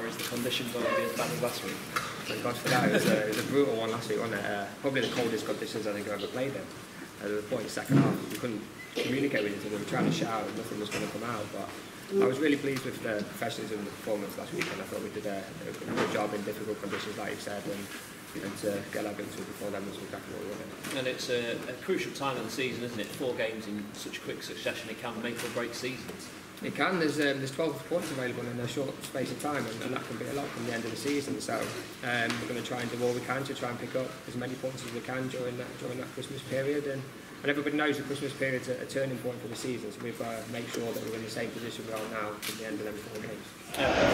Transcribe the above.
or is the condition going to be as bad as last week? Thank God for that. It was, it was a brutal one last week, wasn't it? Uh, probably the coldest conditions I think I've ever played in. Uh, point in the second half, we couldn't communicate with each other, we were trying to shout and nothing was going to come out. But I was really pleased with the professionalism and the performance last week, and I thought we did a, a good job in difficult conditions, like you said. And, and to get that into before them was exactly what we wanted. And it's a, a crucial time of the season, isn't it? Four games in such quick succession, it can make or break seasons. It can. There's um, there's 12 points available in a short space of time, and, and that can be a lot from the end of the season. So um, we're going to try and do all we can to try and pick up as many points as we can during that during that Christmas period. And, and everybody knows the Christmas period's a, a turning point for the season, so we've got to make sure that we're in the same position we are now at the end of them four games.